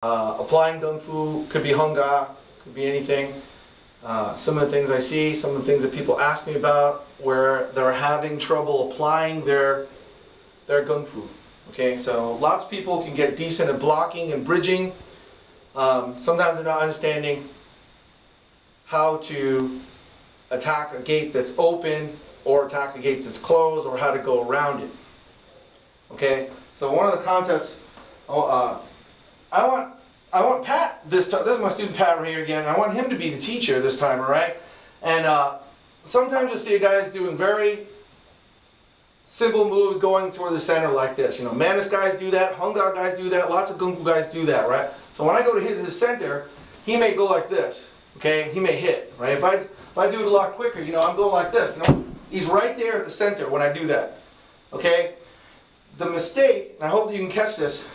Uh, applying Gung Fu could be Hung Gar, could be anything. Uh, some of the things I see, some of the things that people ask me about where they're having trouble applying their, their Gung Fu. Okay, so lots of people can get decent at blocking and bridging. Um, sometimes they're not understanding how to attack a gate that's open or attack a gate that's closed or how to go around it. Okay, so one of the concepts, oh, uh, I want, I want Pat this time. This is my student Pat right here again. I want him to be the teacher this time, all right? And uh, sometimes you'll see a guy's doing very simple moves going toward the center like this. You know, Mantis guys do that, Hung Gar guys do that, lots of Gung Fu guys do that, right? So when I go to hit the center, he may go like this, okay? He may hit, right? If I, if I do it a lot quicker, you know, I'm going like this, you know? He's right there at the center when I do that, okay? The mistake, and I hope you can catch this,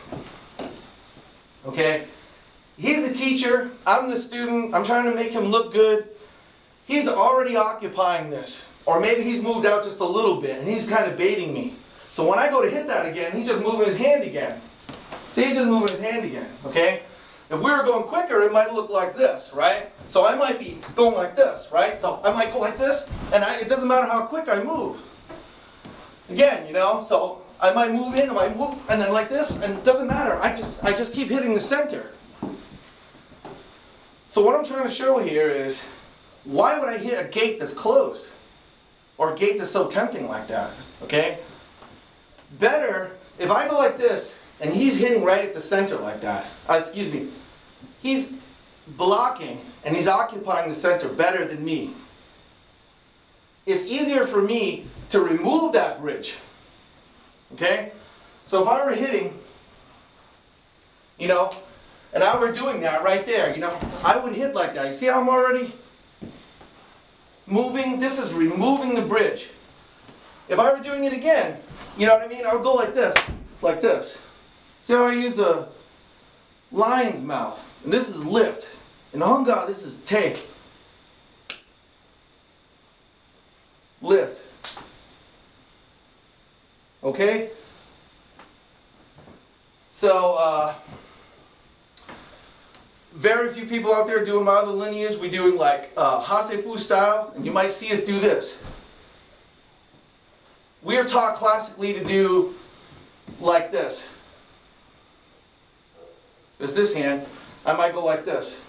okay? He's a teacher, I'm the student, I'm trying to make him look good. He's already occupying this. Or maybe he's moved out just a little bit and he's kind of baiting me. So when I go to hit that again, he's just moving his hand again. See, he's just moving his hand again, okay? If we were going quicker, it might look like this, right? So I might be going like this, right? So I might go like this, and I, it doesn't matter how quick I move. Again, you know, so I might move in, I might move, and then like this, and it doesn't matter. I just, I just keep hitting the center. So what I'm trying to show here is, why would I hit a gate that's closed? Or a gate that's so tempting like that, okay? Better, if I go like this, and he's hitting right at the center like that, uh, excuse me, he's blocking and he's occupying the center better than me. It's easier for me to remove that bridge, okay? So if I were hitting, you know, and I were doing that right there, you know, I would hit like that. You see how I'm already moving? This is removing the bridge. If I were doing it again, you know what I mean? I would go like this, like this. See how I use the lion's mouth? And this is lift. In Hung Gar, this is take. Lift. Okay? So, uh, very few people out there doing other lineage. We're doing like uh, Ha Say Fu style, and you might see us do this. We are taught classically to do like this. There's this hand. I might go like this.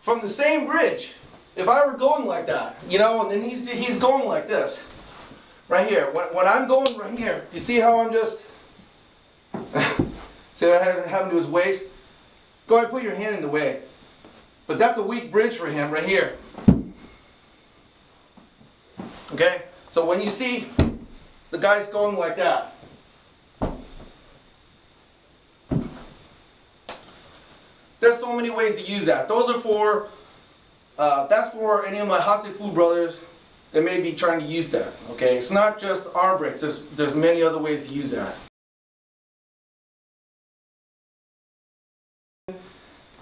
From the same bridge, if I were going like that, you know, and then he's, he's going like this. Right here. When, when I'm going right here, you see how I'm just... see what him to his waist? Go ahead, put your hand in the way. But that's a weak bridge for him right here. Okay? So when you see the guy's going like that, there's so many ways to use that. Those are for, uh, that's for any of my Ha Say Fu brothers that may be trying to use that. Okay? It's not just arm breaks. There's, there's many other ways to use that.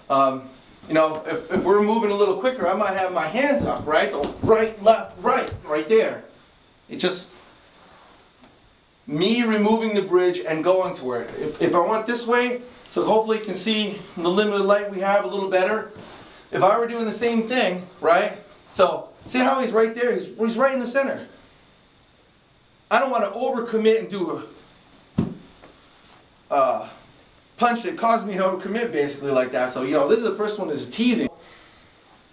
Um, you know, if, if we're moving a little quicker, I might have my hands up, right? So right, left, right, right there. It just, me removing the bridge and going to where. If, if I want this way, so hopefully you can see the limited light we have a little better. If I were doing the same thing, right? So, see how he's right there? He's, he's right in the center. I don't want to overcommit and do a, punch that caused me to overcommit basically like that. So, you know, this is the first one that's teasing.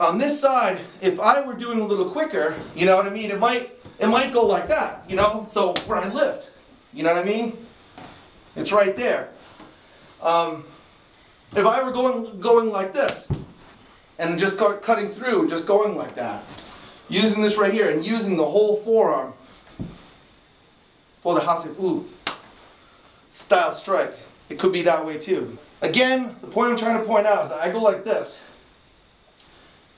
On this side, if I were doing a little quicker, you know what I mean, it might, it might go like that, you know, so where I lift, you know what I mean? It's right there. Um, if I were going, going like this, and just cutting through, just going like that, using this right here, and using the whole forearm for the Ha Say Fu style strike. It could be that way too. Again, the point I'm trying to point out is I go like this.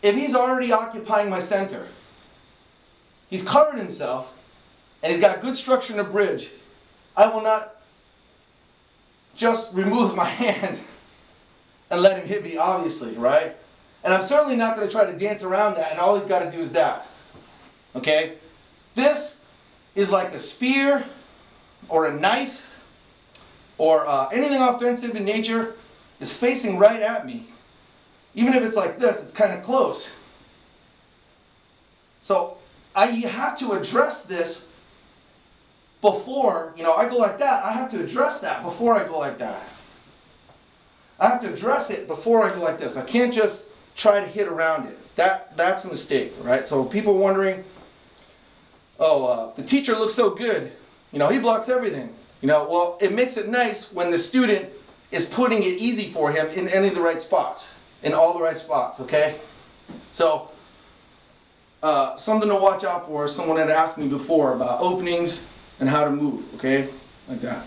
If he's already occupying my center, he's covered himself, and he's got good structure in the bridge, I will not just remove my hand and let him hit me, obviously, right? And I'm certainly not going to try to dance around that, and all he's got to do is that. Okay? This is like a spear or a knife or uh, anything offensive in nature is facing right at me. Even if it's like this, it's kind of close. So I have to address this before, you know, I go like that, I have to address that before I go like that. I have to address it before I go like this. I can't just try to hit around it. That that's a mistake, right? So people wondering, oh, uh, the teacher looks so good. You know, he blocks everything. You know, well, it makes it nice when the student is putting it easy for him in any of the right spots, in all the right spots. Okay, so uh, something to watch out for. Someone had asked me before about openings and how to move. Okay, like that.